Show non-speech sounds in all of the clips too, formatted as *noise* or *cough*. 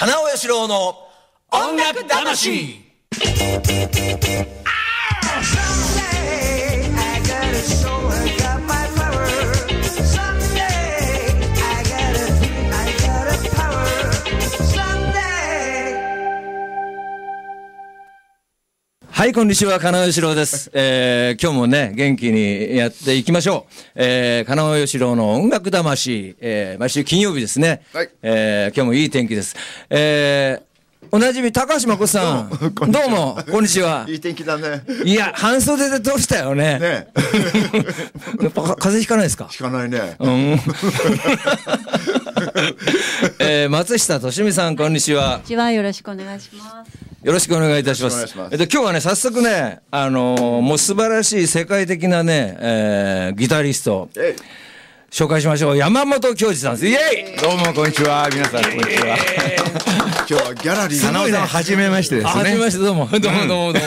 花尾義郎の音楽魂。はい、こんにちは、金尾義郎です。えー、今日もね、元気にやっていきましょう。えー、金尾義郎の音楽魂、えー、毎週金曜日ですね。はいえー、今日もいい天気です。えー、おなじみ高橋誠さん。どうも、こんにちは。いい天気だね。いや、半袖でどうしたよね。ね *laughs* やっぱか風邪ひかないですか？聞かないね。うん。*laughs* えー、松下敏美さん、こんにちはこんに。ちはよろしくお願いします。よろしくお願いいたします。ますえっと、今日はね、早速ね、あのーもう素晴らしい世界的なね、えーギタリスト、え紹介しましょう。山本京二さんです。イエイどうもこんにちは皆さんこんにちは。今日はギャラリー花尾さんはじめましてですあはじめね。まして、どうも。どうもどうもどう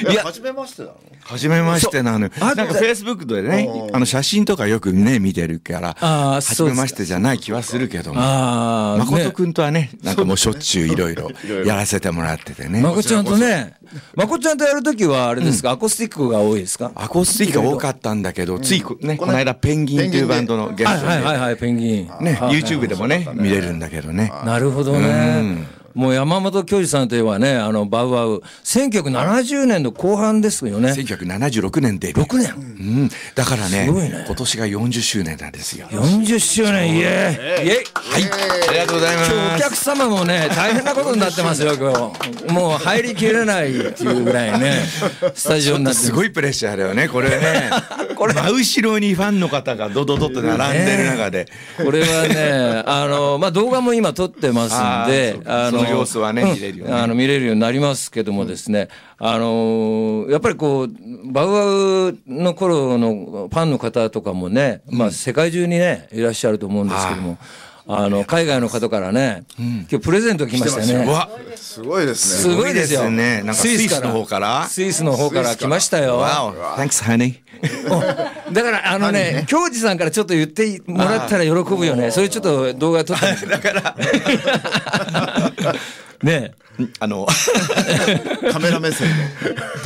も。いや、初めましてだの。はじめましてなの。あなんかフェイスブックでね、あの写真とかよくね見てるから、あーはじめましてじゃない気はするけども。ああ、誠ね、くんとはね、なんかもうしょっちゅういろいろやらせてもらっててね。まこちゃんとね、まこちゃんとやるときは、あれですか、アコースティックが多いですか？アコースティックが多かったんだけど、ついこね、この間ペンギンっていうバンドのゲはいストで。はいはいはい、ペンギン。ね、YouTube でもね、見れるんだけどね。なるほどね。もう山本京二さんといえばね、あの、バウアウ、1970年の後半ですよね。1976年デビュー。6年。うん。だからねね、今年が40周年なんですよ。40周年、イエーイイエイありがとうございます。今日お客様もね、大変なことになってますよ、今日。もう入りきれないっていうぐらいね、*laughs* スタジオになってすごいプレッシャーだよね、これね。*laughs* これ真後ろにファンの方がドドドと並んでる中で。これはね、あの、まあ、動画も今撮ってますんで、あーそうその様子はねうん。見れるよねあの、見れるようになりますけどもですね、あの、やっぱりこう、バウアウの頃のファンの方とかもね、まあ、世界中にね、いらっしゃると思うんですけども、あの、海外の方からね、今日プレゼント来ましたよね。うわ、すごいですすね。ごいですごいですねなんかスイスの方からスイスの方から来ましたよ。わお、Thanks honey。*laughs* だからあのね、京二さんからちょっと言ってもらったら喜ぶよね。それちょっと動画撮って。*laughs* だから。*laughs* ねあの、カメラ目線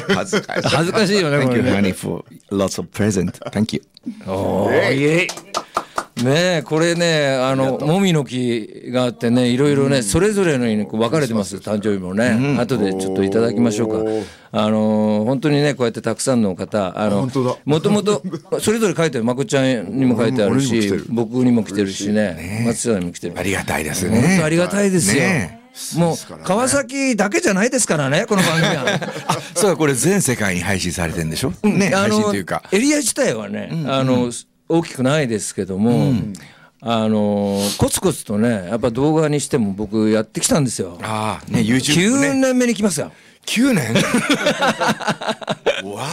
の。恥ずかしい。恥ずかしいよね Thank こ you honey for lots of present. Thank you. おーイエイねえこれねあのもみの木があってねいろいろね、それぞれのにこう分かれてます誕生日もね、後でちょっといただきましょうか。あのー本当にねこうやってたくさんの方あのもともと *laughs* それぞれ書いてあるまこちゃんにも書いてあるしてる。僕にも来てるしね松下にも来てる。ありがたいです本ね。当ありがたいですよ。ねもう川崎だけじゃないですからね、この番組は。*laughs* あ、そうだ、これ全世界に配信されてんでしょ？ね、配信というか。エリア自体はね、あの大きくないですけども、あのコツコツとね、やっぱ動画にしても僕やってきたんですよ。ああ、ね、YouTube 9ね。年目に来ますよ。9年？*laughs* わ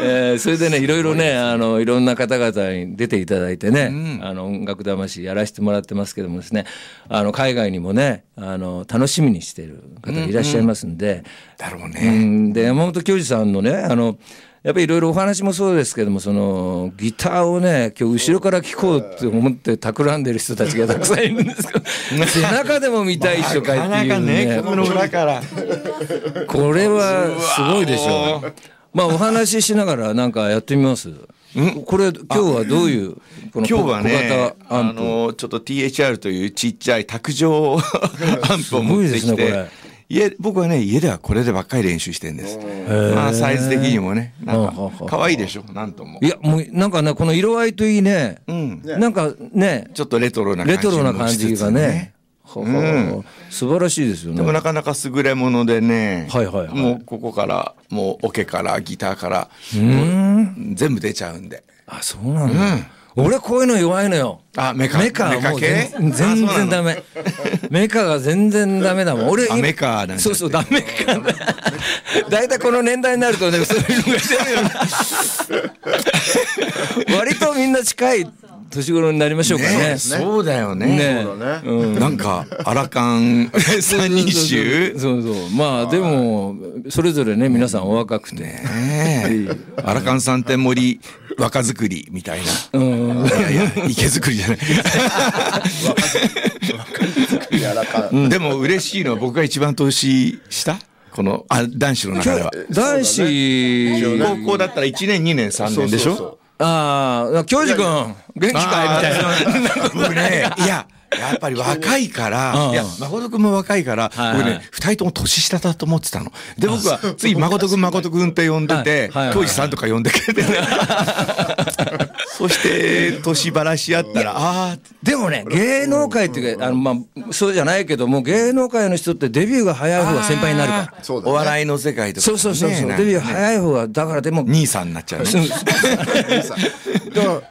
えーそれでねいろいろねあのいろんな方々に出ていただいてね、あの音楽魂やらせてもらってますけどもですねあの海外にもねあの楽しみにしている方いらっしゃいますんで、うだろうね。ん。で山本教授さんのねあのやっぱりいろいろお話もそうですけどもそのギターをね今日後ろから聴こうって思って企んでる人たちがたくさんいるんですけど *laughs* 背中でも見たいとかっていうねね、この裏から。これはすごいでしょう。まあお話ししながらなんかやってみます？これ今日はどういうこの今日はねあ。の、ちょっと THR というちっちゃい卓上アンプを持ってきすごいですねこてれ。家僕はね家ではこれでばっかり練習してんです。まあサイズ的にもねなんか可愛いでしょなんともい。やもうなんかねこの色合いといいね。んなんかねちょっとレトロな感じレトロな感じがね。ね。はは素晴らしいですよね。でもなかなか優れものでね、はいはいはいもうここからもうオケからギターからもう全部出ちゃうんで。あそうなんだ。俺こういうの弱いのよ。あメカメカはもう全全然ダメ。メカが全然ダメだもん。俺あメカそうそうダメか。大体この年代になるとねそういうのが出るよね。*laughs* 割とみんな近い年頃になりましょうかね。ね。そうだよね。ね。そうだね。うん。なんかアラカン三人衆そうそう。まあでもそれぞれね皆さんお若くて、アラカン三点盛り若作りみたいな。うん。いやいや池作りじゃない。でも嬉しいのは僕が一番年下このあ男子の中では。男子、高校だったら1年2年3年でしそうそうそょああ、教授君、元気かい？みたいな。僕ね、いや、やっぱり若いから、うん。いや、誠君も若いから、僕ね、二人とも年下だと思ってたの。で、僕は、つい誠君、誠君って呼んでてはい。はいはい、当時さんとか呼んでくれて。*laughs* そして、年ばらし合ったら、ああ、でもね、芸能界っていうか、あの、まあ、そうじゃないけども、芸能界の人ってデビューが早い方が先輩になるから。そうだね。お笑いの世界とか、そうそうそうそう、ねデビュー早い方が、だからでも、兄さんになっちゃうね。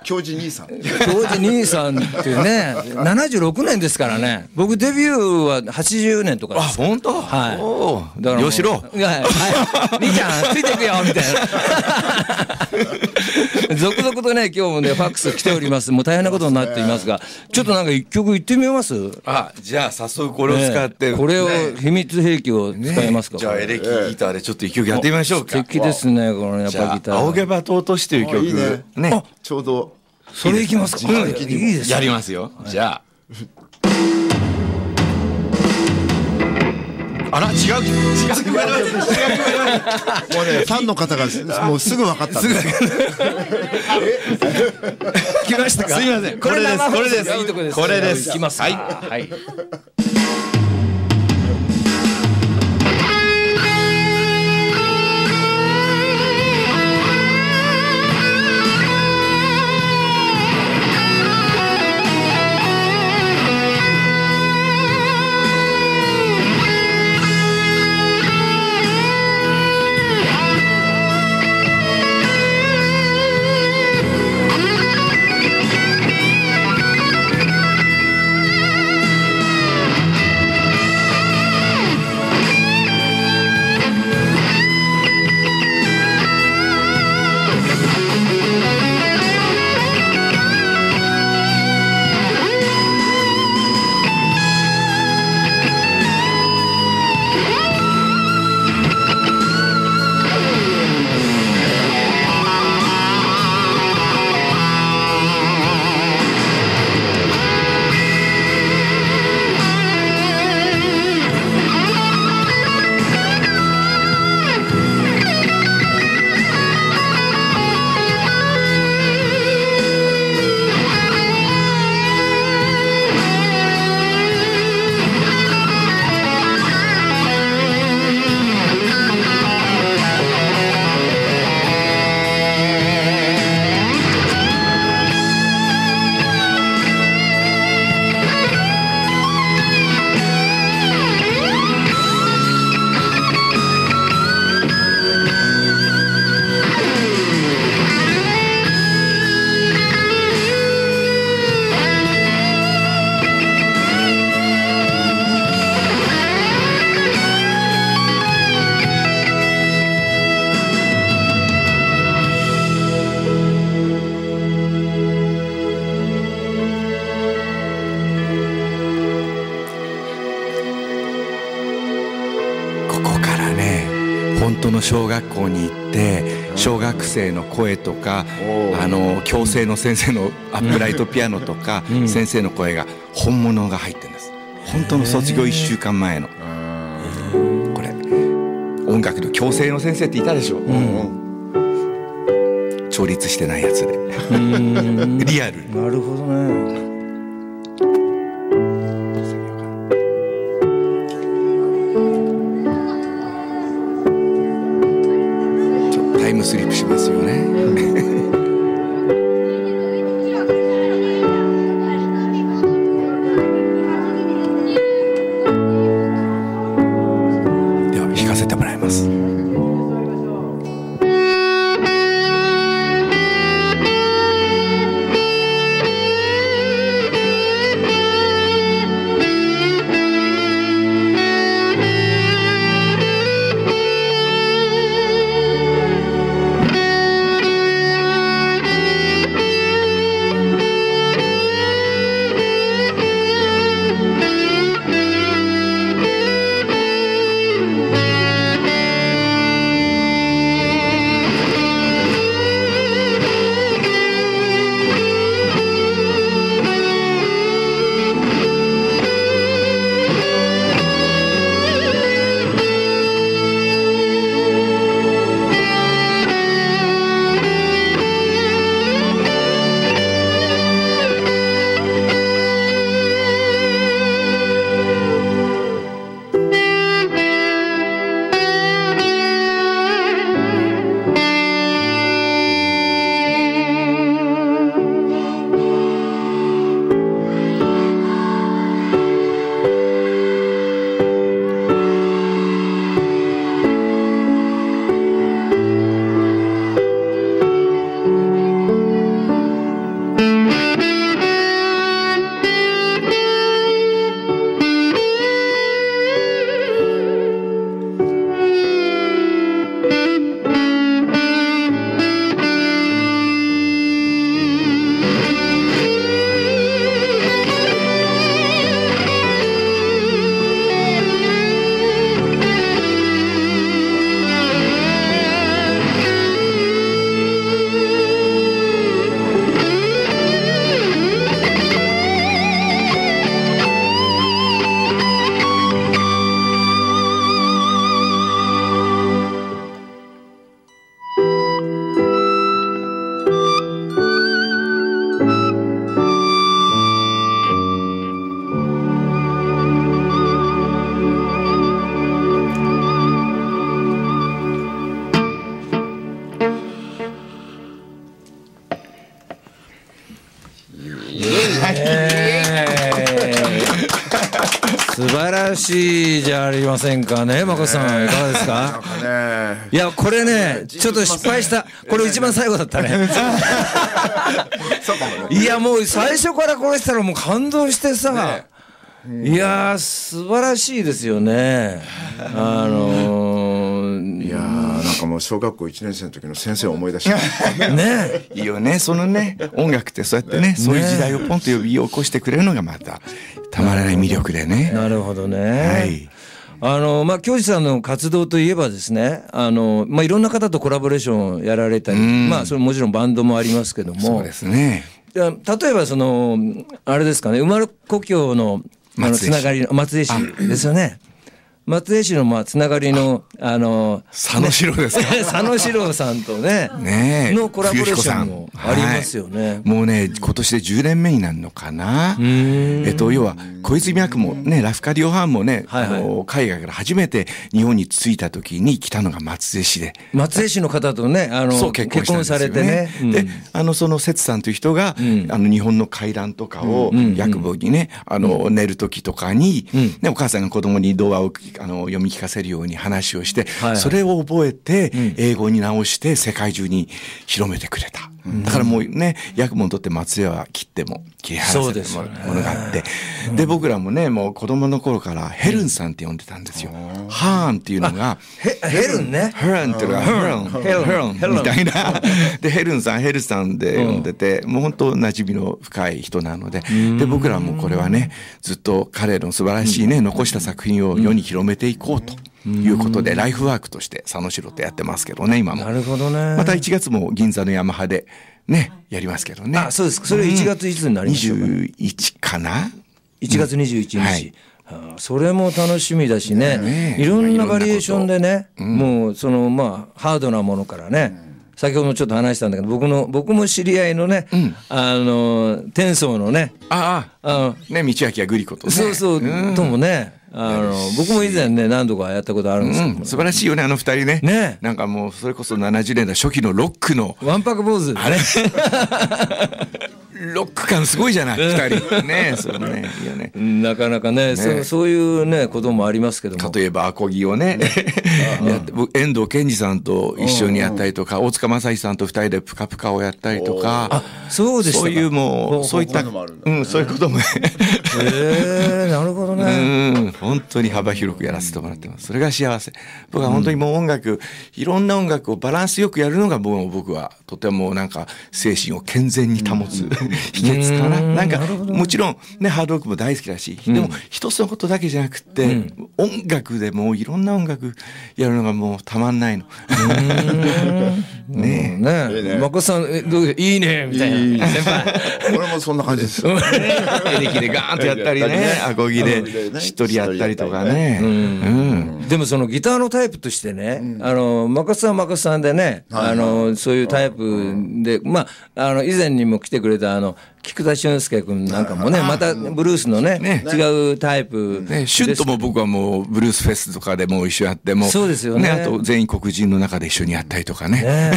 教授兄さん。当時兄さんっていうね、76年ですからね、僕デビューは80年とかあ、です。本当？はい。だからもうよしろ。はい、はい、兄ちゃん、*laughs* ついていくよみたいな。続々とね、今日もね、ファックス来ております。もう大変なことになっていますが、ちょっとなんか一曲言ってみます？あ、じゃあ早速これを使って。ね。これを、秘密兵器を使いますか、じゃあエレキギターでちょっと一曲やってみましょうか。素敵ですね、このやっぱギター。青毛羽と落としという曲。いいね。ね。ちょうどそれいきますか？うん。いいですやりますよ。じゃあ。あら違う。違う。違う。もうねファンの方がもうすぐ分かったす来ましたか？すいません。これです。これです。いいとこですこれです。いきますか。はい。はいの矯正の先生のアップライトピアノとか先生の声が本物が入ってるんです。本当の卒業1週間前の。これ音楽の矯正の先生っていたでしょ？調律してないやつで。*laughs* リアル。なるほどねませんかね、まこさん、いかがですか？ねいや、これね、ちょっと失敗した。これ一番最後だったね。*laughs* いや、もう最初からこれしたらもう感動してさ。いやー、素晴らしいですよね。あのー、いやーなんかもう小学校1年生の時の先生を思い出したね。*laughs* いいよねそのね音楽ってそうやってねそういう時代をポンと呼び起こしてくれるのがまたたまらない魅力でね。なるほどね。はいあのまあ教授さんの活動といえばですね、あのまあいろんな方とコラボレーションやられたり、まあそれもちろんバンドもありますけども、そうですね。例えばそのあれですかね、生まれ故郷のあのつながりの松江市ですよね。松江市のまあつながりのあの佐野史郎ですか？*laughs* 佐野史郎さんとねねえのコラボレーションもありますよね。もうね今年で10年目になるのかな？えっと要は小泉明もねラフカディオハンもね、はいはい。あの海外から初めて日本に着いた時に来たのが松江市で。松江市の方とね、あの結婚したんですよされてね。うん。で、あのその節さんという人が、あの日本の階段とかを役母にね、あの寝る時とかに、ねお母さんが子供に童話をあの読み聞かせるように話をして、はいそれを覚えて、英語に直して世界中に広めてくれた。だからもうね、役母にとって松江は切っても切り離せるものがあって、で僕らもね、もう子供の頃からヘルンさんって呼んでたんですよ。ハーンっていうのが、ヘヘルンね。ヘルンっていうのがヘルン、ヘルン、ヘルン。みたいな。で、ヘルンさん、ヘルさんで呼んでて、もう本当馴染みの深い人なので、で、僕らもこれはね、ずっと彼の素晴らしいね、残した作品を世に広めていこうということで、ライフワークとして佐野城ってやってますけどね、今も。な。るほどね。また1月も銀座のヤマハでね、やりますけどね。あ、そうです。それ1月いつになりますか、21かな？1月21日。はい。ああそれも楽しみだしね、ねいろんなバリエーションでね、もうそのまあハードなものからね、先ほどもちょっと話したんだけど僕の僕も知り合いのね、あの天宗のね。ああ、ね、道明やグリコとね。そうそう、ともねあの僕も以前ね何度かやったことあるんですけども、うん、素晴らしいよね、あの二人ね。ね。なんかもう、それこそ70年代初期のロックの、わんぱく坊主。でね *laughs* ロック感すごいじゃない、二人。ねそれもね、いいよね。なかなかねそそういうねこともありますけども。例えば、アコギをね、*laughs* 遠藤健二さんと一緒にやったりとか、大塚正史さんと二人でプカプカをやったりとか、あそうでそういうもう、そういった、こうんそういうことも。ね、へえなるほどうね、ん、本当に幅広くやらせてもらってます。それが幸せ。僕は本当にもう音楽、いろんな音楽をバランスよくやるのが僕はとてもなんか精神を健全に保つ *laughs* 秘訣かな。なんかもちろんね、ハードロックも大好きだし、でも一つのことだけじゃなくって、音楽でもういろんな音楽やるのがもうたまんないの。*laughs* ねえ。ねまこさんえどういいねみたいな。先輩。俺もそんな感じです。よエレキでガーンとやったりね、*laughs* アコギでしっとりやったりとかね。うん。でもそのギターのタイプとしてね、あの、マカさんはマカさんでね、あの、そういうタイプで、まあ、あの、以前にも来てくれた、あの、菊田俊介君なんかもね、またブルースのね、違うタイプね。シュンとも僕はもうブルースフェスとかでもう一緒やってもそうですよね。あと全員黒人の中で一緒にやったりとかね。ね。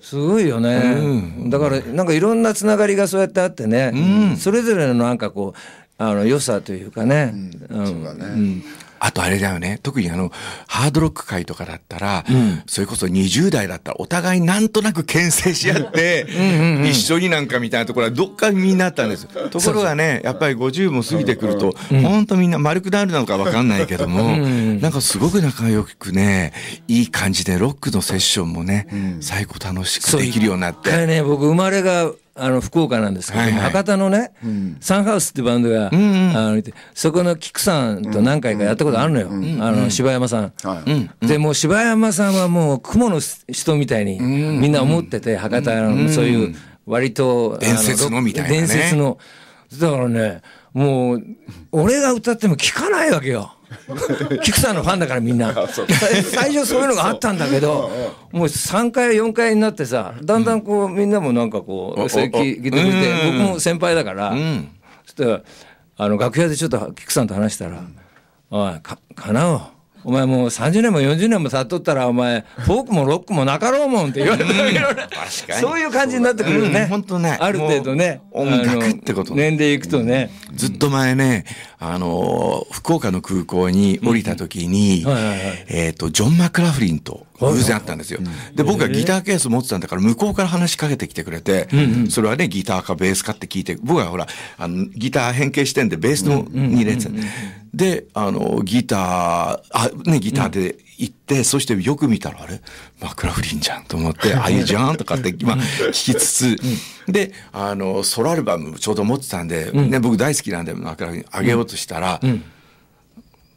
すごいよね、だからなんかいろんなつながりがそうやってあってね、それぞれのなんかこうあの良さというかね、うん。うんあとあれだよね。特にあのハードロック界とかだったら、それこそ20代だったらお互いなんとなく牽制し合って一緒になんかみたいなところはどっかみんなあったんです。よところがねやっぱり50も過ぎてくると本当みんな丸くなるのか分かんないけどもなんかすごく仲良くねいい感じでロックのセッションもね最高楽しくできるようになって。ね僕生まれがあの福岡なんですけど、はいはい。博多のね、サンハウスってバンドが、あのいてそこのキクさんと何回かやったことあるのよ、あの柴山さん。はい。でもう柴山さんはもう雲の人みたいにみんな思ってて、博多のそういう割とあ伝説のみたいなね。伝説の。だからねもう俺が歌っても聞かないわけよ。*laughs* キクさんのファンだからみんな。最初そういうのがあったんだけどもう3回4回になってさだんだんこうみんなもなんかこう聞聞いてくれて僕も先輩だからそしたらあの楽屋でちょっとキクさんと話したら「おいかかなおお前もう30年も40年も経っとったらお前フォークもロックもなかろうもんって言われたけどね確かに。そういう感じになってくるよね。うん。本当ね。ある程度ね。音楽ってこと。年齢いくとね。ずっと前ね、あのー福岡の空港に降りた時に、えっ、と、ジョン・マクラフリンと偶然会ったんですよ。で、僕がギターケース持ってたんだから、向こうから話しかけてきてくれて、それはね、ギターかベースかって聞いて、僕はほら、あの、ギター変形してんで、ベースのに入れてた。で、あの、ギター、あ、ね、ギターで行って、そしてよく見たら、あれ？マクラフリンじゃんと思って、*laughs* ああいうじゃんとかって、まあ、聞きつつ、で、あの、ソロアルバムちょうど持ってたんで、ね、僕大好きなんで、マクラフリンあげようとしたら、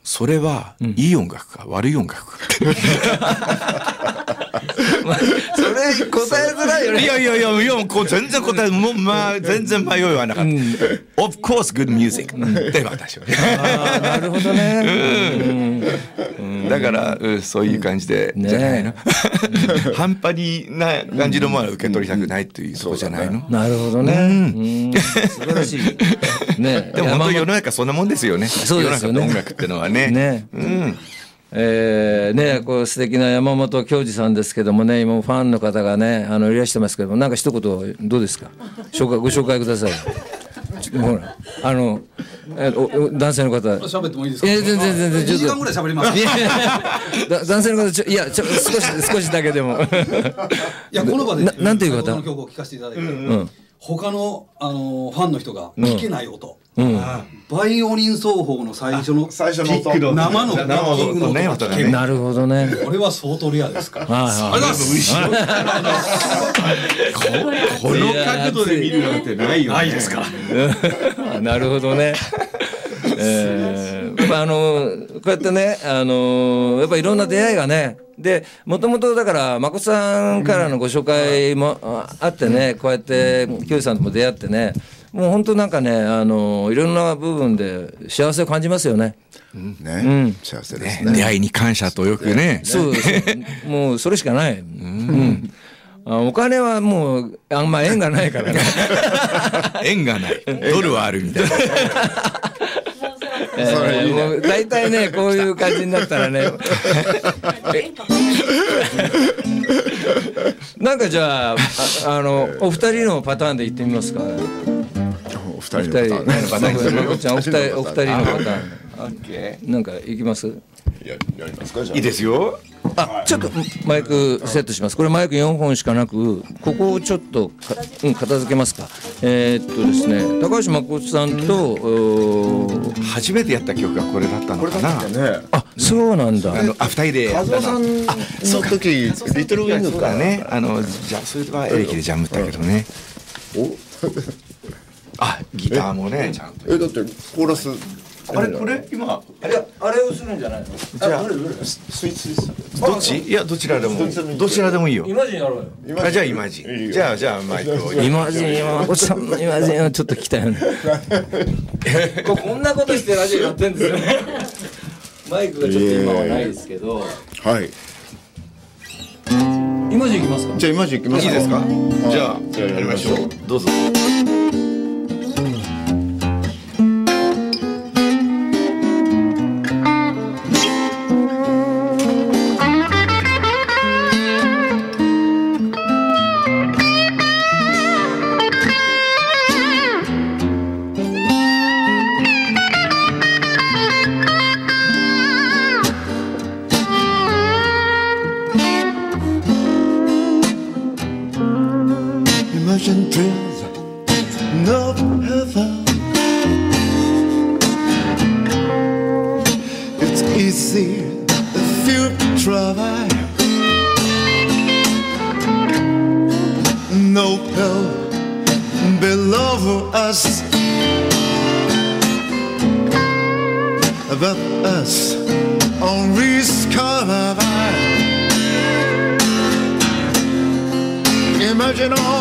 それは、いい音楽か、悪い音楽か。*laughs* それ答えづらいよね。いやいやいや、いや、こう全然答え、もう、まあ、全然迷いはなかった。of course, good music. って私はなるほどね。だから、うんそういう感じで、ねじゃないの？*laughs* 半端にな感じのものは受け取りたくないというとこじゃないの？なるほどね。うん素晴らしい。*laughs* ね。でも本当世山の中そんなもんですよね。そうですよね世の中の音楽ってのはね。ねうん。えーね、こう素敵な山本教授さんですけどもね、今もファンの方がね、あのいらしてますけども、なんか一言どうですか？紹介ご紹介ください。ほら、あの、えおお男性の方。喋ってもいいですか？全然全然ちょっと2時間ぐらい喋ります。いやいやだ男性の方ちょいやちょ少し少しだけでも。いやこの場でななんていう方？この曲を聴かせていただいて、他のあのファンの人が聞けない音、うん。バイオリン奏法の最初の最初の音ピックの生のピッキングの音が聞ける。なるほどね。これは相当レアですから。はいはいありがとうございます。この角度で見るなんてないよ、ね。ないですか。*laughs* なるほどね。えーまああのこうやってねあのやっぱりいろんな出会いがねでもともとだから眞子さんからのご紹介もああってねこうやって清さんとも出会ってねもう本当なんかねあのいろんな部分で幸せを感じますよね。ね、幸せですね出会いに感謝とよくね。そうそうもうそれしかない。うんあお金はもうあんま縁がないからね。*laughs* 縁がない。ドルはあるみたいな。*laughs* えーもう大体ねこういう感じになったらね *laughs* えなんかじゃあああのお二人のパターンで言ってみますかお二二人人のパターンねまこちゃんお二人お二人のパターンオッケなんかいきますややりますかじゃあいいですよ。あちょっとマイクセットしますこれマイク4本しかなくここをちょっとか、うん、片付けますかえーっとですね高橋誠さんと初めてやった曲がこれだったのこれかな。だったっけねあそうなんだあの、あ、二人で。和夫さんの時リトルウィングかそうだね。あの、じゃ、それはエレキでジャムったけどね。あ、ギターもね、ちゃんと。えだってコーラスあれ、これ、今。あれ？あれをするんじゃないの？じゃあ、スイーツですどっち、いや、どちらでも。どちらでもいいよイ。マジンやろうよあ、じゃあ、イマジン。じゃあ、じゃあ、マイクを。イマジンは、おさんのイマジンはちょっと聞きたいよね。*laughs* ここんなことしてラジオやってんですよね。*laughs* マイクがちょっと今はないですけど。はいイマジン行きますか？じゃあイマジン行きますいいですか？じゃあ、じゃあやりましょうどうぞ。original.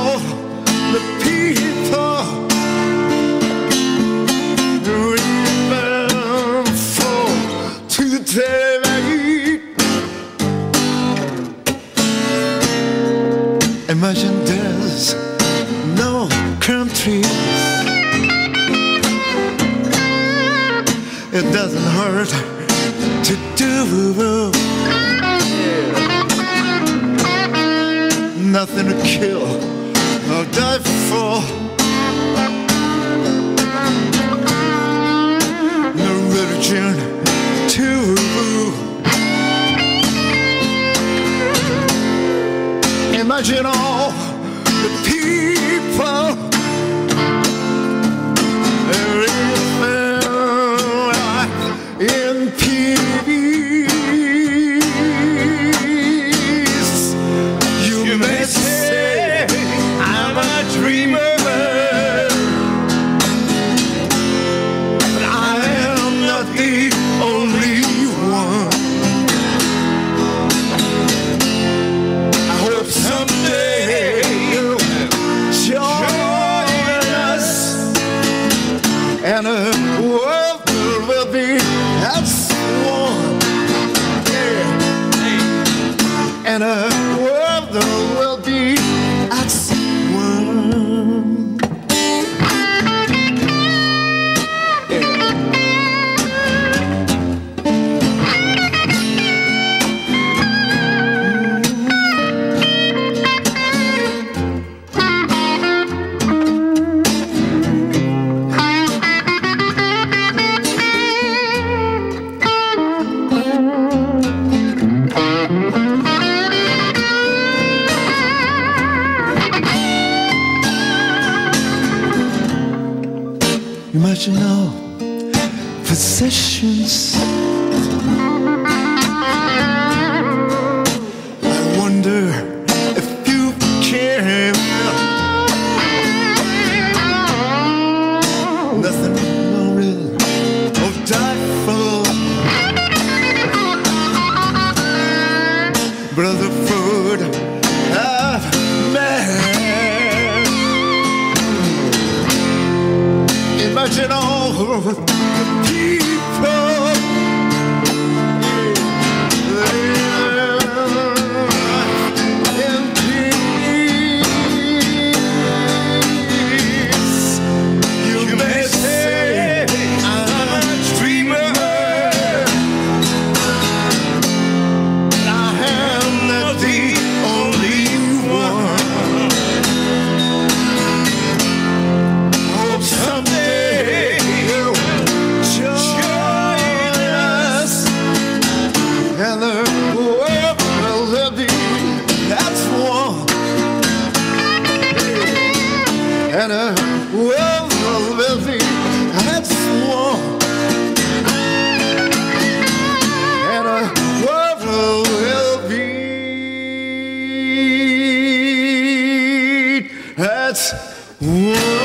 Let's.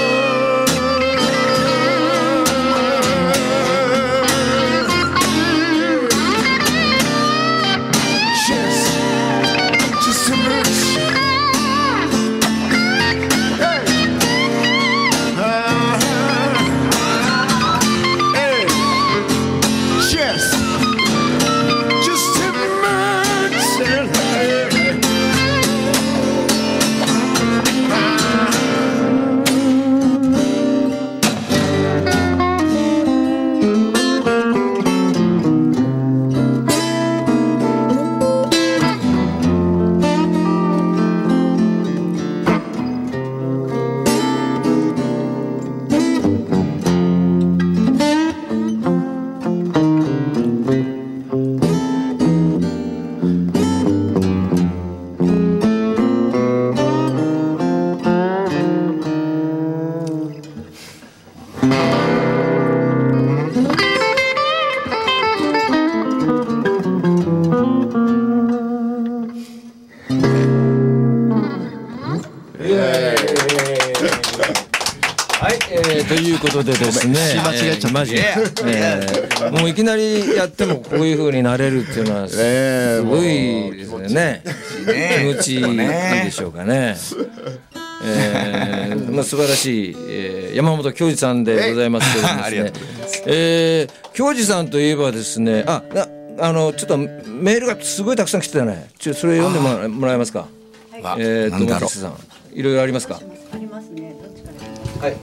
マジ、えーもういきなりやってもこういう風になれるっていうのは *laughs* すごいですよね。気持ちいいでしょうかね。えー、まあ素晴らしい、えー、山本教授さんでございますけれどもですね。*laughs* えー、教授さんといえばですね、あ、なあのちょっとメールがすごいたくさん来てたね。ちょそれ読んでもらもらえますか？えー、となんだろう松下さん、いろいろありますか？ありますね。どっちから？はい。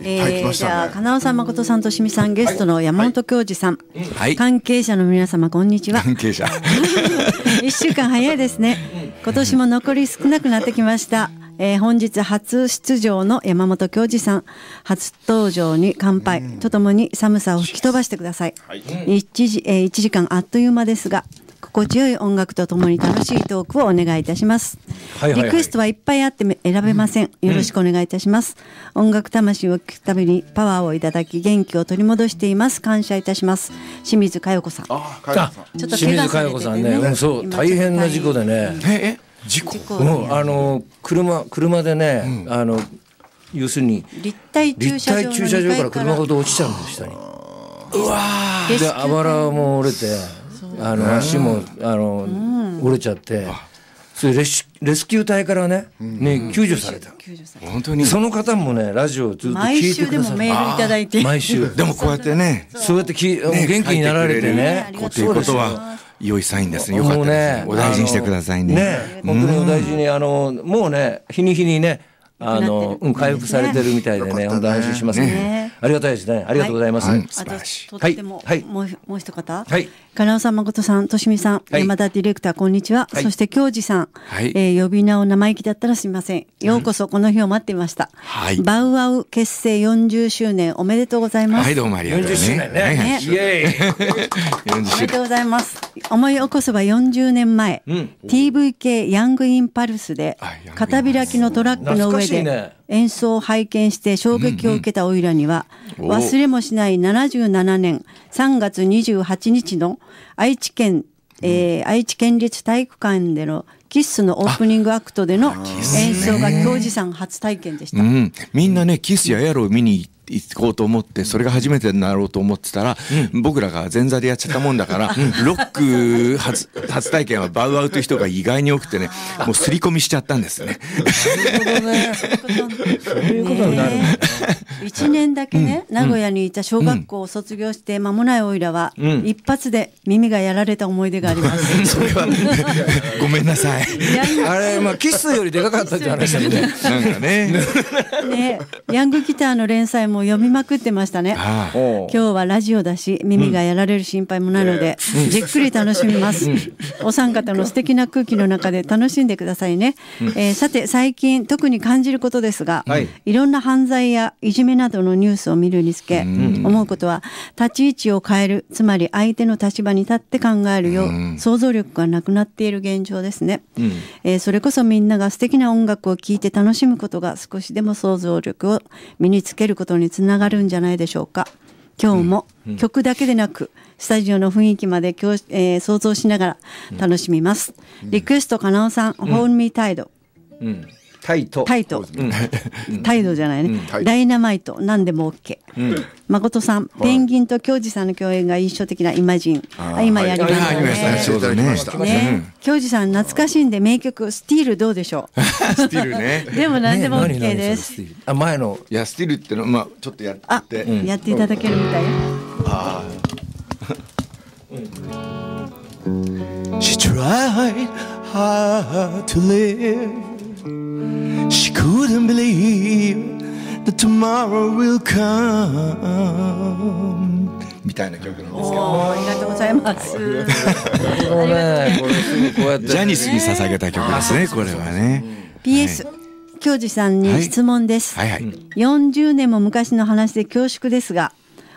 えー、じゃあ、したね。金尾さん、誠さん、としみさん、ゲストの山本教授さん、はい。関係者の皆様、こんにちは。関係者。*laughs* 一週間早いですね。今年も残り少なくなってきました。えー本日初出場の山本教授さん。初登場に乾杯。とともに寒さを吹き飛ばしてください、一時えー一時間あっという間ですが心地よい音楽とともに楽しいトークをお願いいたします、はいはいはい。リクエストはいっぱいあっても選べません。よろしくお願いいたします、音楽魂を聞くたびにパワーをいただき元気を取り戻しています。感謝いたします。清水佳代子さん。あ、かやあさん。ちょっと清水佳代子さんね、うん。そう。今大変な事故でね、ええ事故？事故うん、あの車車でね、あの要するに立体駐立車場の体駐車場から2階車ごと落ちちゃうんです下に。レスキュー。であばらも折れてあの足もあの折れちゃって。それレスレスキュー隊からねね救助された。本当に。その方もねラジオをずっと聞いて毎週くださるでもメールいただいて。毎週。*laughs* でもこうやってねそう。やってきね元気になられてね。ねこうっていうことは良いサインですね。よかっもうたですね。ねお大事にしてくださいね。ね本当にお大事にあのもうね日に日にねあのうん回復されてるみたいでね本当安心しますね。ね。ありがたいですね。ありがとうございます。はい。はい。素晴らしい。あととっても、はい。もうもう一方、はい。金尾さん誠さんとしみさん、はい山田ディレクターこんにちは、はい。そして京二さん、はい。えー呼び名を生意気だったらすみません。ようこそこの日を待っていました、はい。バウアウ結成40周年おめでとうございます、はいどうもありがとう40周年ね。はいはいイエーイ。*laughs* 40おめでとうございます。思い起こせば40年前、TVK ヤングインパルスで片開きのトラックの懐か上で演奏を拝見して衝撃を受けたオイラにはうん忘れもしない77年3月28日の愛知県、えー愛知県立体育館でのキッスのオープニングアクトでの演奏が京二さん初体験でした。うん、みんなねキスやエアロを見に行こうと思ってそれが初めてになろうと思ってたら、僕らが前座でやっちゃったもんだから、*laughs* ロック初初体験はバウアウという人が意外に多くてねもう刷り込みしちゃったんですね。そういうことになる *laughs* 一年だけね、名古屋にいた小学校を卒業して間もないおいらは、一発で耳がやられた思い出があります。*laughs* それはごめんなさい。あれまあキスよりでかかったって話だけどね。なんかね。ね、ヤングギターの連載も読みまくってましたね。今日はラジオだし耳がやられる心配もないので、じっくり楽しみます、お三方の素敵な空気の中で楽しんでくださいね、えーさて最近特に感じることですが、はい。いろんな犯罪やいじめなどのニュースを見るにつけ、思うことは立ち位置を変えるつまり相手の立場に立って考えるよう、想像力がなくなっている現状ですね、えーそれこそみんなが素敵な音楽を聴いて楽しむことが少しでも想像力を身につけることにつながるんじゃないでしょうか。今日も曲だけでなくスタジオの雰囲気までえー想像しながら楽しみます、リクエストかなおさん「Hold Me Tight」うんタイト。タイト、*laughs* タイドじゃないね、ダイナマイト。何でも OK、誠さん、ペンギンと京二さんの共演が印象的なイマジン。あ今やりましたね。京二さん懐かしいんで名曲「スティールどうでしょ *laughs* スティルね。うでも何でもね OK 何です、あ前の。いやスティルってのまあちょっとやあっ、て。やっていただけるみたいよ。She tried hard to live. She couldn't believe that tomorrow will come. みたいな曲なんですけおど。ーありがとうございます。ねこれすぐこうやってジャニスに捧げた曲ですねこれはね。PS 京二さんに質問です、はいはい。40年も昔の話で恐縮ですが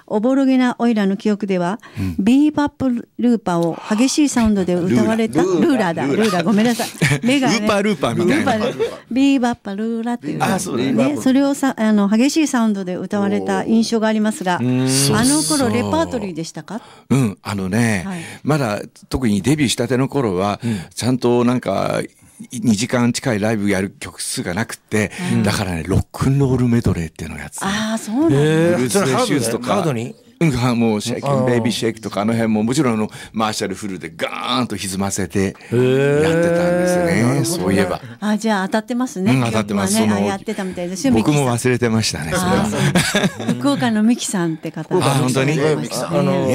おぼろげなオイラの記憶では、ビーバップルーパーを激しいサウンドで歌われたルーラー。だ。ルーラー。ごめんなさい。目がねルーパールーパーみたいな。ビーバッパルーラっていうあそね。ねそれをさあの激しいサウンドで歌われた印象がありますがあの頃レパートリーでしたか？うん、あのね、はい。まだ特にデビューしたての頃は、ちゃんとなんか、2時間近いライブやる曲数がなくって、だからね、ロックンロールメドレーっていうのをやってた。ああそうなんだ、えブルース・レイシューズとか。ハードに？うん、はもう、シェイキンベイビーシェイクとか、あの辺も、もちろんあの、マーシャルフルでガーンと歪ませて、やってたんですね。そういえば。あじゃあ当たってますね、うん当たってます。ねあやってたみたいですよ僕も忘れてましたね、福岡のミキさんって方あ本当に？ねミキさんあの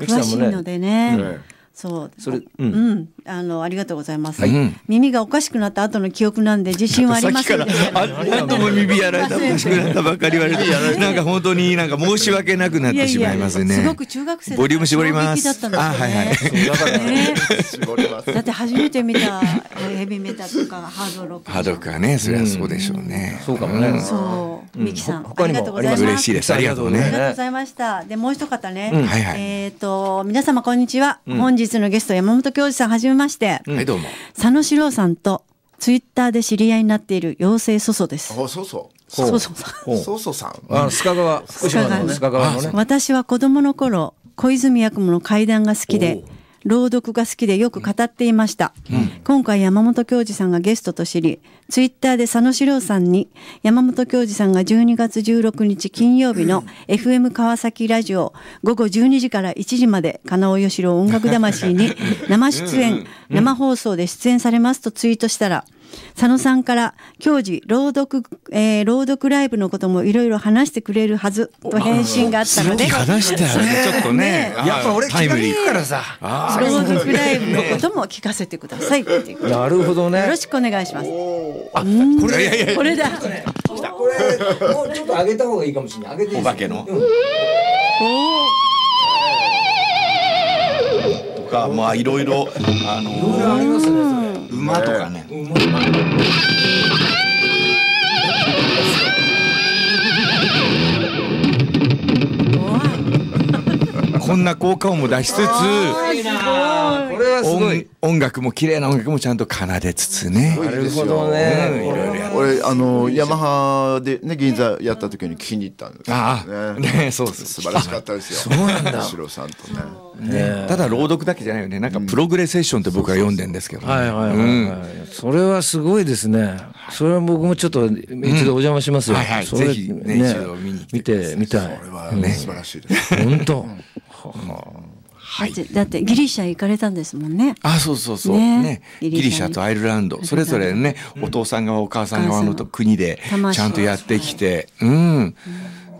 詳しいのでね。えそう。それううん。ん、あのありがとうございます。耳がおかしくなった後の記憶なんで自信はありませんでした。あ何度も耳やられたおかしくなったばっかり言われてなんか本当になんか申し訳なくなってしまいますね。すごく中学生だからボリューム絞ります。あはいはい。ね。絞ります。だって初めて見たヘビーメタルとかハードロック。ハードかねそりゃそうでしょうね。そうかもね。そう、ミキさん、ありがとうございます。嬉しいです。ありがとうありがねとうございました。で、もう一方ね、はいはい。えっ、と、皆様こんにちは。本日のゲスト山本教授さんはじめまして。はいどうも。佐野史郎さんとツイッターで知り合いになっている妖精ソソです。あそうそう。ソソさん。そう。そうさん。あの須賀川。福島の須賀川のね。私は子供の頃小泉八雲の怪談が好きで朗読が好きでよく語っていました、今回山本教授さんがゲストと知りツイッターで佐野史郎さんに山本教授さんが12月16日金曜日の FM 川崎ラジオ午後12時から1時まで金尾義郎音楽魂に生出演生放送で出演されますとツイートしたら佐野さんから教授朗読、えー朗読ライブのこともいろいろ話してくれるはずと返信があったので。話したよね。ちょっとねやっぱ俺気が利くからさ。朗読ライブのことも聞かせてくださいっていう。ことでなるほどよろね。しくお願いします。これ。これだ。これもうちょっと上げた方がいいかもしれない。上げていいお化けの。うん。とかまあいろいろあのいろいろありますね。馬とかねこん。な効果音も出しつつそれはすごい。音音楽も綺麗な音楽もちゃんと奏でつつね。なるほどね。いろいろや俺あのヤマハでね銀座やった時に聞きに行ったんですよ。ああ。ね。そうです素晴らしかったですよ。そうなんだ。白さんとね。ね。ただ朗読だけじゃないよね。なんかプログレセッションって僕は読んでんですけどね。はいはいはいはい。それはすごいですね。それは僕もちょっと一度お邪魔しますよ。はいはい。それぜひね一度見に来て見てみたい。こ。れは素晴らしいです。本当。だってだってギリシャ行かれたんですもんね。あそうそうそう。ね。ね。ギリシャとアイルランド。それぞれねお父さん側お母さん側のと国で魂。ちゃんとやってきて。うん。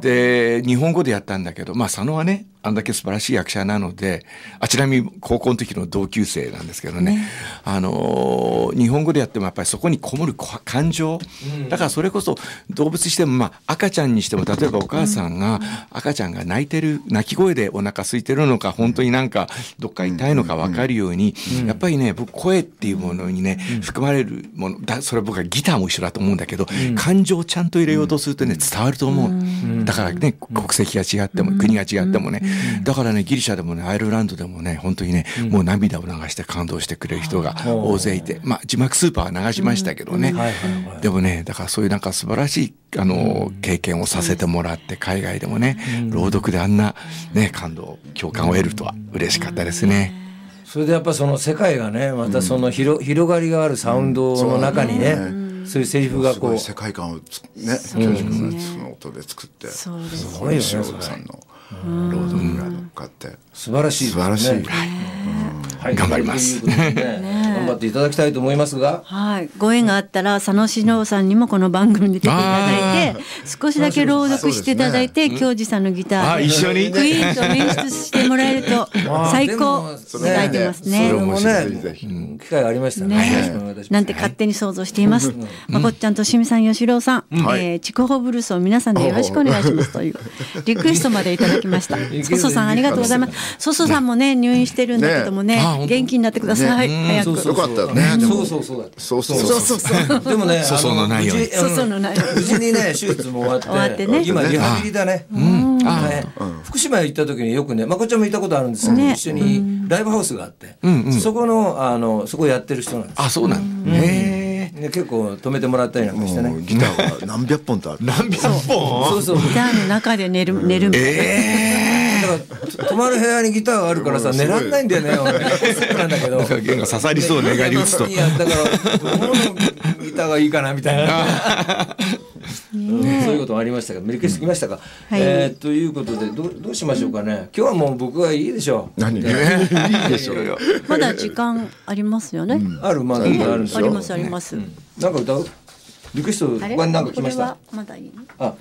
で日本語でやったんだけどまあ佐野はねあんだけ素晴らしい役者なのであちなみに高校の時の同級生なんですけどね。あのー日本語でやってもやっぱりそこにこもるこ感情。だからそれこそ動物してもまあ赤ちゃんにしても例えばお母さんが赤ちゃんが泣いてる泣き声でお腹空いてるのか本当になんかどっか痛いのか分かるようにやっぱりね僕声っていうものにね含まれるものだそれは僕はギターも一緒だと思うんだけど感情をちゃんと入れようとするとね伝わると思う。だからね国籍が違っても国が違ってもねだからねギリシャでもねアイルランドでもね本当にねもう涙を流して感動してくれる人が大勢いてまあ字幕スーパーは流しましたけどね。でもねだからそういうなんか素晴らしいあの経験をさせてもらって海外でもね朗読であんなね感動共感を得るとは嬉しかったですね。それでやっぱその世界がねまたその広広がりがあるサウンドの中にねそういうセリフがこう。すごい世界観をつね教授君がその音で作って。すそうですごい塩田さんの朗読が乗っかって。素晴らしいですね。素晴らしい。はい頑張ります *laughs* 頑張っていただきたいと思いますが。はい、ご縁があったら佐野史郎さんにもこの番組に出ていただいて少しだけ朗読していただいて京二さんのギター一緒に？クイーンと演出してもらえると *laughs* 最高でもって書いてますね。それ。もね機会がありましたらね。なんて勝手に想像しています。まこっちゃんとしみさん、よしろうさん、はい。えー、筑豊ブルースを皆さんでよろしくお願いしますというリクエストまでいただきました。*laughs* ソソさんありがとうございます。ソソさんもね入院してるんだけどもね元気になってください。早く。よかったよね。そうそうそう。そうそうそう。そうそう。でもね、粗相のないように。あの無事粗相のないように。無事にね、手術も終わって、終わってね。今リハビリだね。うん。ね。福島行った時によくね、まこちゃんも行ったことあるんですけど、ね。一緒にライブハウスがあって、そこのあのそこやってる人なんです。よ。あそうなんだ。へえ。ね結構止めてもらったりなんかしてね。ギターが何百本とある？何百本？そうそう。ギターの中で寝る寝るみたいな。だから泊まる部屋にギターがあるからさ、寝らんないんだよね。俺そう *laughs* なんだけど。弦が刺さりそうねがり打つといやだからどこのギターがいいかなみたいな。*laughs* うんそういうこともありましたが、リクエスト来ましたか？はいえーということでどうどうしましょうかね？今日はもう僕はいいでしょう。何がいいでしょうよまだ時間ありますよね。ある？まだあるんですよ。ありますあります。なんか歌う？リクエストあれ？はなんか来ました？これは。まだいい？のあ、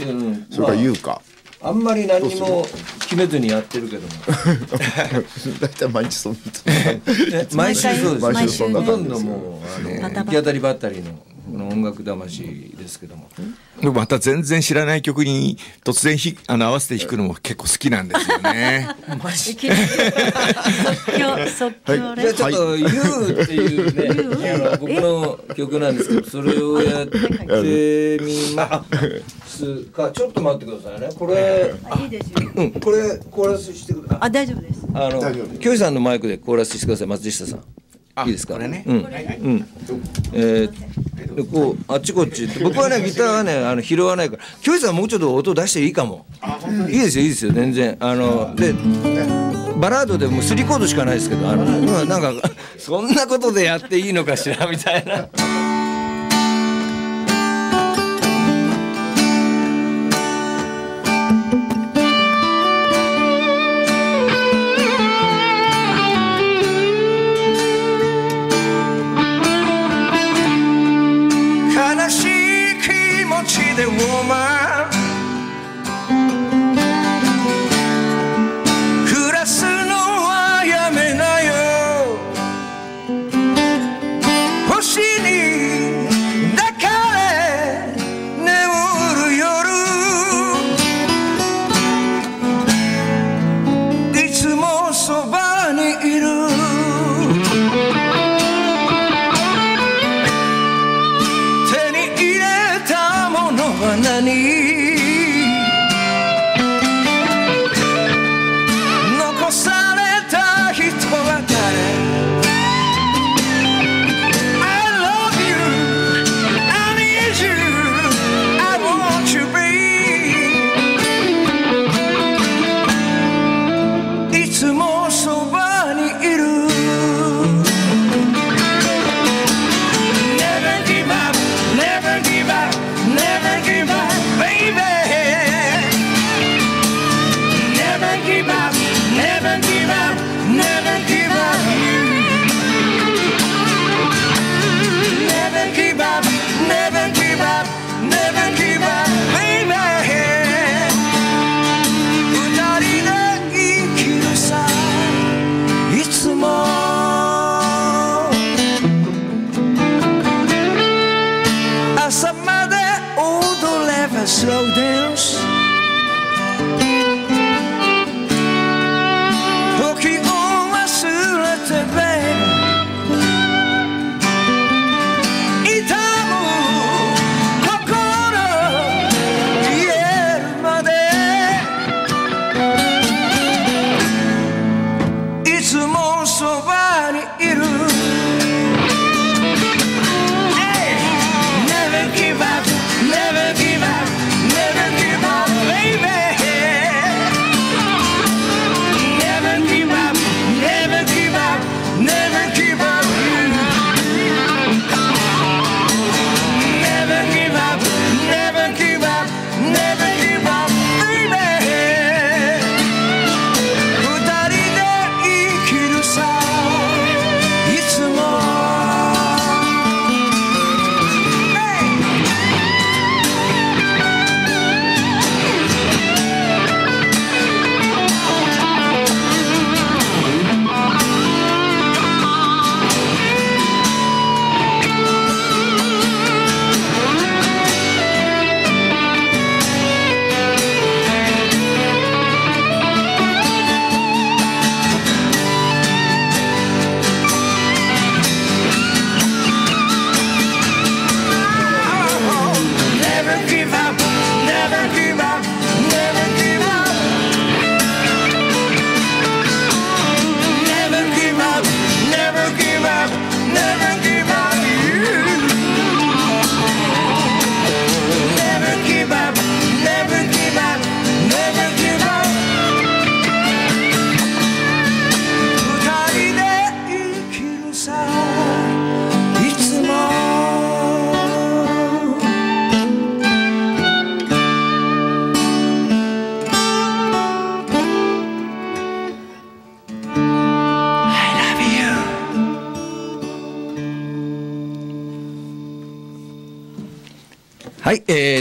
うん。それか言うかあんまり何も決めずにやってるけども。大体毎日そんなね毎週そうです毎週そんなほとんどもうあの行き当たりばったりのこの音楽魂ですけども。でもまた全然知らない曲に突然ひあの合わせて弾くのも結構好きなんですよね。*laughs* 即興即興じゃあちょっと「YOU」っていうね、あの僕の曲なんですけどそれをやってみますかちょっと待ってくださいね。これい。いですよ。うんこれコーラスしてくださいあ大丈夫です。あのキョイさんのマイクでコーラスしてください。松下さんいいですか？これね。うん。うん。えー、でこうあっちこっち。僕はね *laughs* ギターはねあの拾わないから。キョイさんもうちょっと音出していいかも。いいですよいいですよ全然。あのでバラードでもう3コードしかないですけどあのうんなんか *laughs* そんなことでやっていいのかしらみたいな。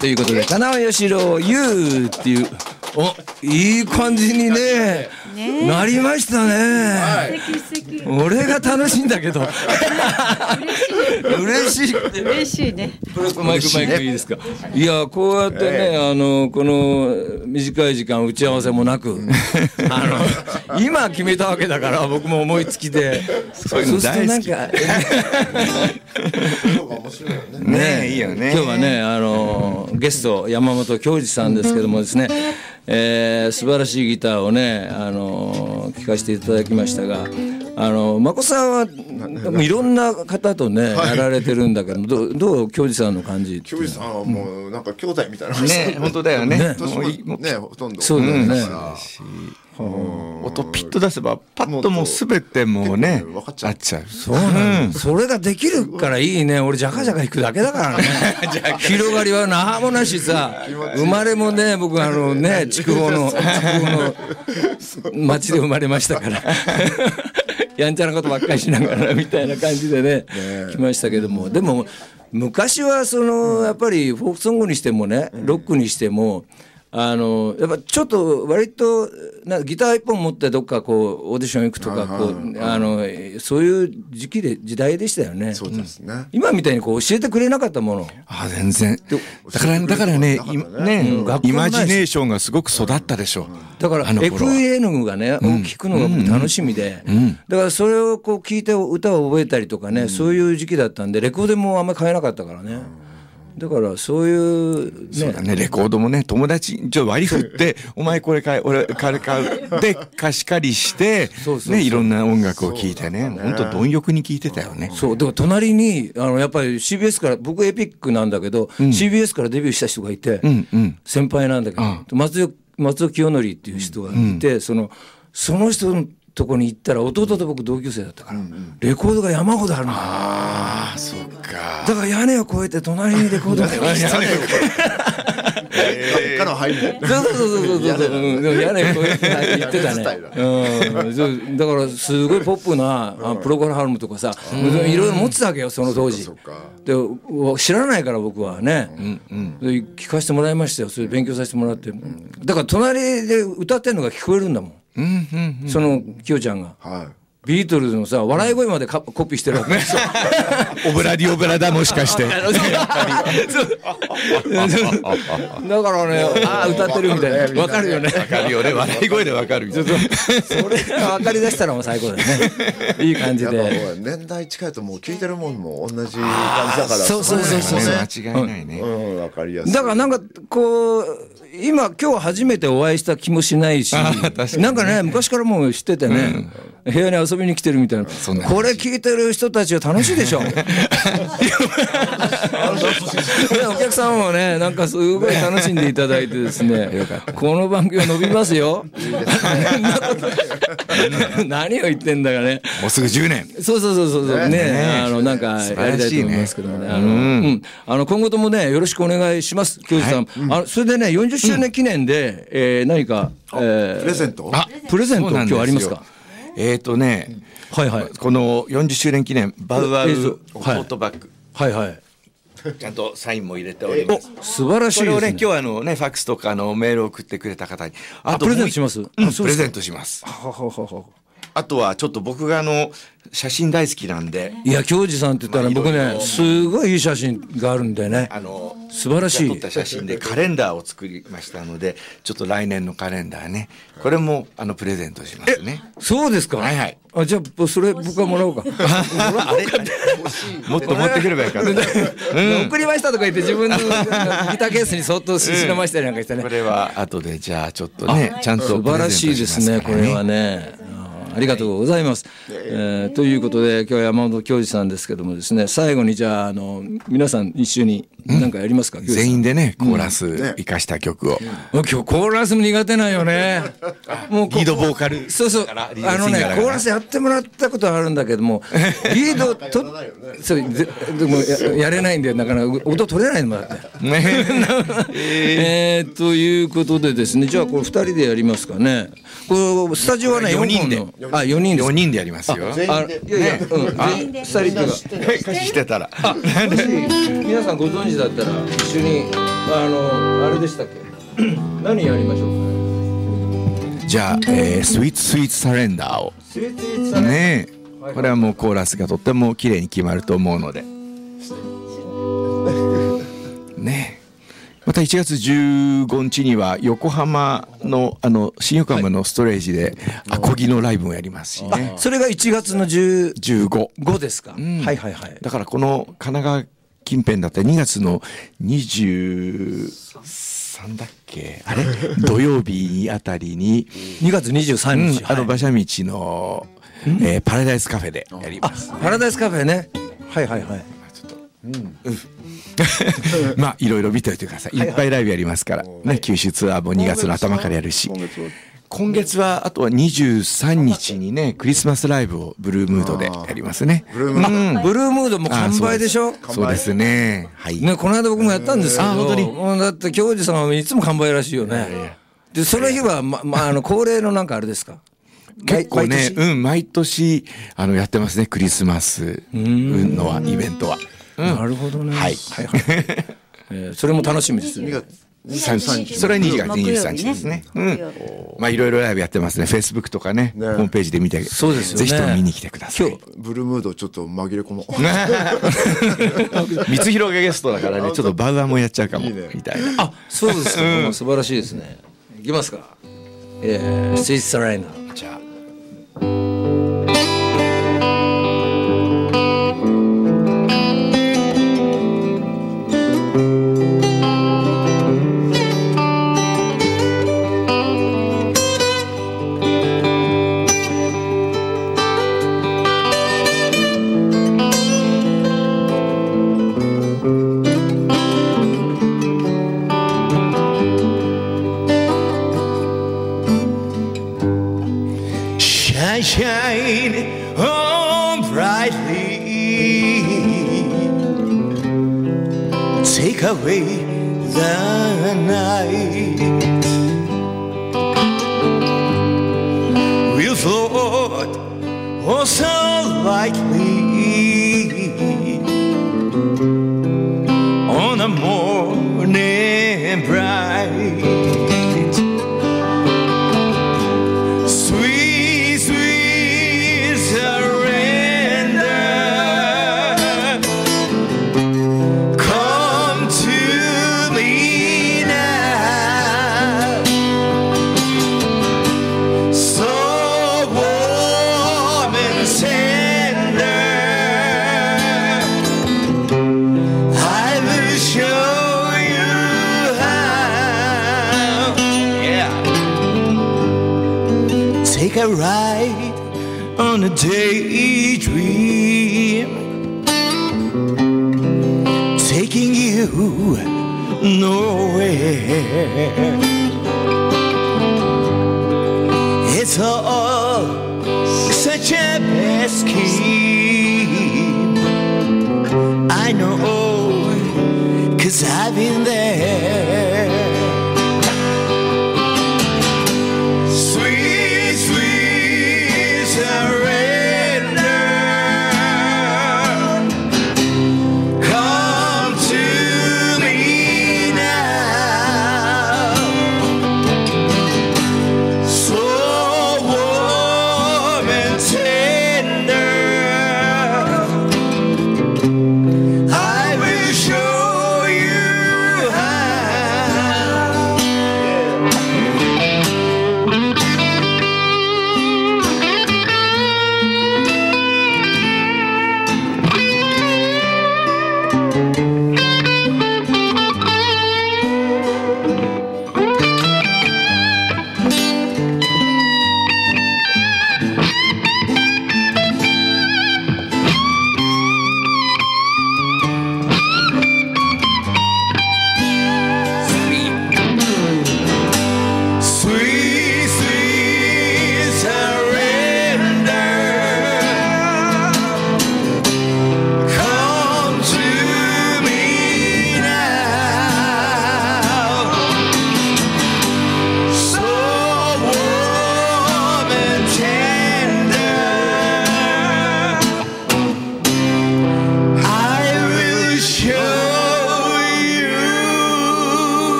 ということで、金尾義郎 YOU っていうおいい感じにねね。なりましたね、俺が楽しいんだけど。嬉しいって嬉しいね。マイクマイクいいですか？いやこうやってね、あのこの短い時間打ち合わせもなく、あの *laughs* 今決めたわけだから僕も思いつきで、そういうの大好きするとなんか面白いよね。ねいいよね。今日はねあのゲスト山本京二さんですけどもですね、えー素晴らしいギターをねあの聴かせていただきましたが。あの眞子さんはいろんな方とね、やられてるんだけどどうどう京二さんの感じ教授さんはもうなんか兄弟みたいな感じ。ね本当だよね。ね。年もねほとんど。そうだよね。音ピッと出せばパッともうすべてもうね分かっちゃう。合っちゃう。そうなんだ、それができるからいいね。俺ジャカジャカ行くだけだからね。*laughs* 広がりはなもなしさ。生まれもね僕あのね *laughs* 筑豊の筑豊の *laughs* 町で生まれましたからやんちゃなことばっかりしながらみたいな感じでね *laughs* 来ましたけどもでも昔はそのやっぱりフォークソングにしてもねロックにしても。あのやっぱちょっと割となギター一本持ってどっかこうオーディション行くとかこうあのそういう時期で時代でしたよね。そうですね。今みたいにこう教えてくれなかったもの。あ全然。だからだからねいね。うん。イマジネーションがすごく育ったでしょだからあの頃は。FAN がね、聞くのが僕楽しみで、だからそれをこう聞いて歌を覚えたりとかね、そういう時期だったんでレコードもあんまり買えなかったからね。だからそういうそうだねね。レコードもね友達にちょ割り振って「*laughs* お前これ買い俺これ買う」*laughs* で貸し借りしてねいろんな音楽を聴いてね本当貪欲に聴いてたよね。そう。でも隣にあのやっぱり CBS から僕エピックなんだけど、CBS からデビューした人がいて、うんうん。先輩なんだけど、松尾松尾清則っていう人がいて、そのその人のとこに行ったら弟と僕同級生だったから、レコードが山ほどあるのああそっか。だから屋根を越えて隣にレコードが *laughs* ある *laughs* から入る *laughs* そうそうそうそうそう屋根越えて行ってたね。だ。からすごいポップなあプログラムとかさ、いろいろ持ってたわけよその当時。でう知らないから僕はね、で聞かせてもらいましたよ。それで勉強させてもらって、だから隣で歌ってんのが聞こえるんだもんそのきよちゃんが。はいビートルズのさ笑い声までカコピーしてるわけですよ。*laughs* オブラディオブラだもしかして。*laughs* だからね、ああ歌ってるみたいな、わかるよね。わかるよね笑い声でわかるよ。それが分かりだしたらもう最高だよね。*laughs* いい感じで。年代近いともう聞いてるもんも同じ感じだからそうそうそうそうね間違いないね。うんわかりやすいだからなんかこう今今日初めてお会いした気もしないし。なんかね昔からもう知っててね、部屋に遊びに来てるみたいな。これ聞いてる人たちは楽しいでしょ。*laughs* ねお客さんもねなんかすごい楽しんでいただいてですね。この番組は伸びますよ。何を言ってんだかね。もうすぐ10年。そうそうそうそうそう。ね。あのなんかやりたいとらしいね思いますけどもね。あのうん。あの今後ともねよろしくお願いします教授さん。あのそれでね40周年記念でえー何かえープレゼントあプレゼント今日ありますか？えっとねはいはい。この40周年記念バウアウトートバッグはい。はいちゃんとサインも入れております。素晴らしいこれをね今日あのねファックスとかのメールを送ってくれた方に。あプレゼントします。もうあそうですか。一うんプレゼントします。ははははあとはちょっと僕があの写真大好きなんで。いや教授さんって言ったら僕ねすごいいい写真があるんでね。あの素晴らしい。撮った写真でカレンダーを作りましたのでちょっと来年のカレンダーね。これもあのプレゼントしますね。そうですか？はいはい。あじゃあそれ僕はもらおうか。あれ？もっと持ってくればよかった。送りましたとか言って自分のギターケースにそっと忍ばしたりなんかしてねこれは後でじゃあちょっとねちゃんと素晴らしいですね、これはね。ありがとうございます。えーということで今日は山本教授さんですけどもですね最後にじゃああの皆さん一緒に何かやりますか、全員でねコーラス生かした曲を。もう今日コーラスも苦手なんよね。もうこリードボーカルそうそう。あのねコーラスやってもらったことはあるんだけども *laughs* リードとそうででもややれないんでなかなか音取れないのもんだって。ね。*laughs* えー。ということでですねじゃあこれ二人でやりますかね。これスタジオはね四人であ四人です4。人でやりますよ。あいやいや、うん、全員二人っていうか。してたら。あ、もし皆さんご存知だったら一緒にあのあれでしたっけ？*clears throat* 何やりましょうか？ね。じゃあ、えー、スイーツスイーツサレンダーをねえこれはもうコーラスがとっても綺麗に決まると思うのでまた1月15日には横浜のあの新横浜のストレージでアコギのライブもやりますしね。それが1月の15 15ですか、ん。はいはいはい。だからこの神奈川近辺だって2月の23だっけ？あれ？*laughs* 土曜日あたりに、2月23日、うんあのはい。馬車道の、えーパラダイスカフェでやりあます。パラダイスカフェね。はいはいはい *laughs* まあいろいろ見ておいてください。いっぱいライブやりますから、ね、九州ツアーも2月の頭からやるし。今月は。あとは23日にねクリスマスライブをブルームードでやりますね。ブルームーブルームードも完売でしょ？そうです。ね。はい。ね、この間僕もやったんですけど、あ本当に？もうだって京二さんはいつも完売らしいよね。で、その日は、ま、まあ、あの、恒例のなんかあれですか？結構ね毎、年？うん、毎年あのやってますねクリスマスのはイベントは。なるほどね。はいはいはい。*laughs* えーそれも楽しみです2ね。月23日それは2月23日ですね。うん。まあいろいろライブやってますね。フェイスブックとかね、ホームページで見て、そうですよねぜひとも見に来てください。今日、ブルームードちょっと紛れ込もう光弘がゲストだからね、ちょっとバウアーもやっちゃうかもいいねみたいな。あ、そうですか。素晴らしいですね。いきますか。えー、スイーツサライナー。じゃあ。Take a ride on a daydream, taking you nowhere. It's all such a bad scheme. I know, cause I've been there.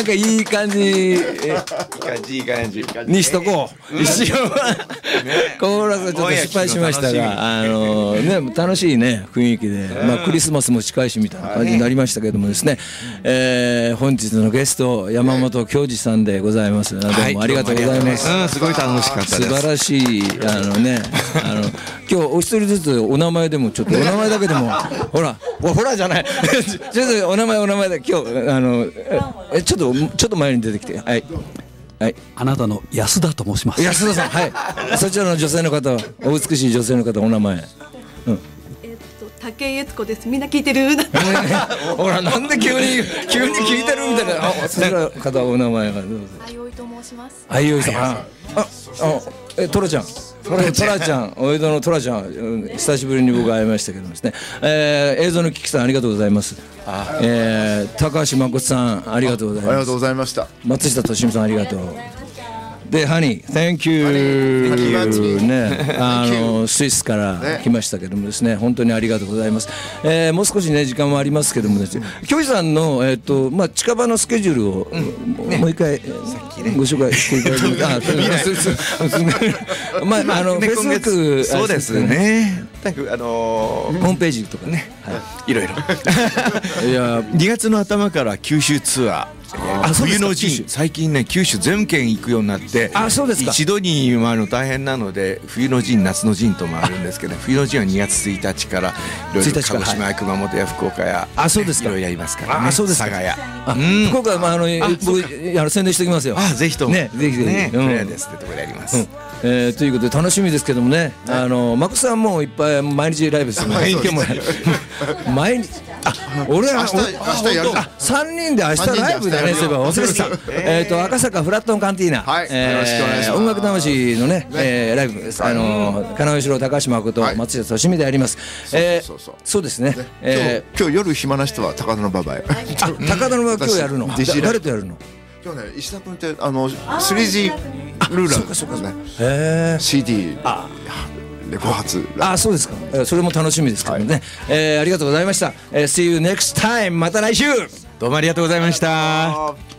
なんかいい感じ。えいい感じいい感じ。にしとこう。一応コーラスはちょっと失敗しましたがあのね楽しいね雰囲気で。まあクリスマスも近いしみたいな感じになりましたけどもですね。えー本日のゲスト山本京二さんでございます。どうもありがとうございます。うん。すごい楽しかった素です。晴らしいあのねあの今日お一人ずつお名前でもちょっとお名前だけでも *laughs* ほら。ほほらじゃない。*laughs* ちょっとお名前お名前で今日あのえちょっとちょっと前に出てきて。はいはい。あなたの安田と申します。安田さんはい。*laughs* そちらの女性の方お美しい女性の方お名前。えっと武井悦子です。みんな聞いてる？*laughs* ほらなんで急に急に聞いてるみたいな。*laughs* あそちらの方お名前がどうぞ。あよいと申します。あいおいさん。あああえトラちゃん。トラちゃん。お江戸のトラちゃん。うん久しぶりに僕会いましたけどもですね、えー、映像のキキさんありがとうございます。えー、高橋誠さんありがとうございます。ありがとうございました。松下敏美さんありがとうでハニー Thank you ねあのスイスから来ましたけどもですね本当にありがとうございます、えー、もう少しね時間もありますけどもですね京さんのえっ、とまあ近場のスケジュールを、もう一回、ご紹介していただいてあそうそうそうまああのフェイスブックそうですねなんかあのホームページとかねいろいろいや2月の頭から九州ツアー冬の九州。陣最近ね九州全県行くようになってあそうですか。一度に回るの大変なので冬の陣夏の陣ともあるんですけど冬の陣は2月1日からいろいろ1日から。鹿児島や熊本や福岡やあそうですか。いろいろやりますからねあそうですか。佐賀や。あ福岡まああの僕あの宣伝しておきますよ。あぜひとも。ねぜひぜひ。ねレアですってところでやります。えー、ということで楽しみですけどもね、あのマクさんもいっぱい毎日ライブするの、はい今日も *laughs* 毎日。あ俺は明日明日やるあ三人で明日ライブだねそういえば忘れてた、*laughs* えっ、と赤坂フラットンカンティーナ、はいえーよろしくお願いします。音楽魂のねえーライブ。ですあの金尾城高橋誠、はい。松下利美であります、えーそうそうそう。そうですね。え今日今日夜暇な人は高田の馬場へ。高田のは今日やるの？誰とやるの？今日ね石田君ってあの 3G ルーラーですね。へえ CD レコ発あそうですか、えーそれも楽しみですけどね、えーありがとうございました、えー See you next time また来週。どうもありがとうございました